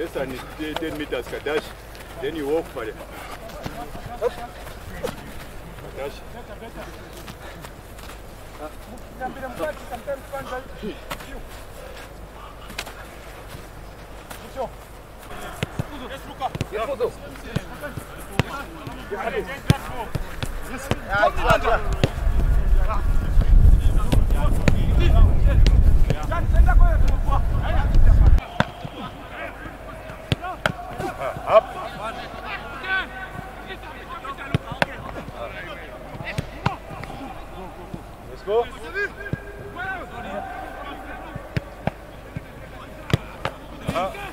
less than 10 meters kadash then you walk pale kadash Yeah, Up. Let's go.